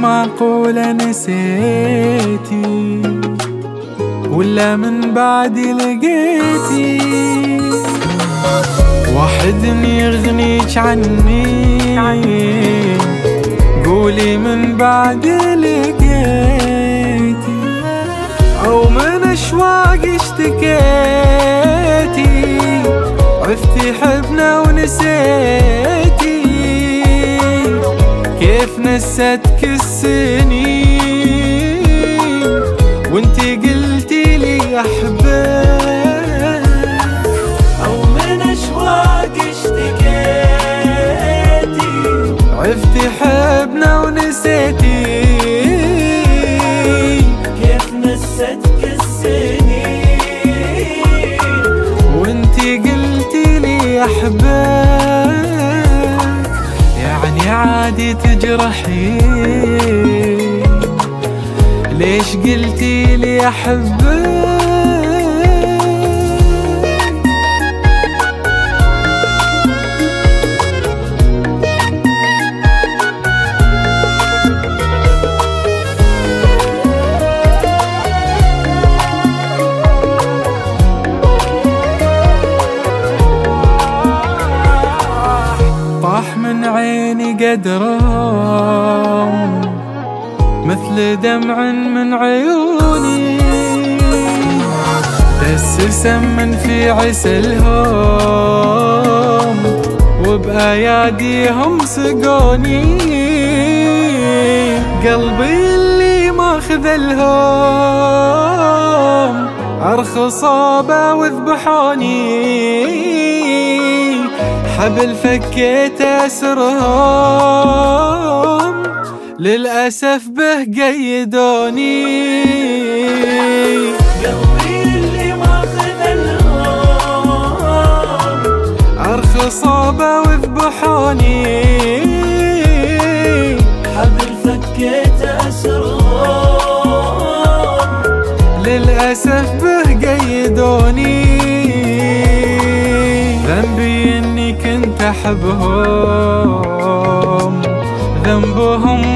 معقولة نسيتي ولا من بعد لقيتي. واحد يغنيك عني قولي من بعد لقيتي. أو من أشواق اشتكيتي. عرفتي حبنا ونسيتي. كيف نستك السنين وانتي قلتي لي احبك أو من أشواق اشتكيتي؟ عرفتي حبنا ونسيتي. كيف نستك السنين وانتي قلتي لي احبك عادي تجرحي. ليش قلتي لي أحبك؟ من عيني قدرام مثل دمع من عيوني. دس سمن في عسلهم وبأياديهم سقوني. قلبي اللي ما خذلهم أرخصوا وذبحوني. حبل فكيت أسرهم للأسف به قيدوني. قلبي اللي ما خذلهم. أرخصوا وذبحوني. للأسف به قيدوني ذنبي إني كنت أحبهم. ذنبهم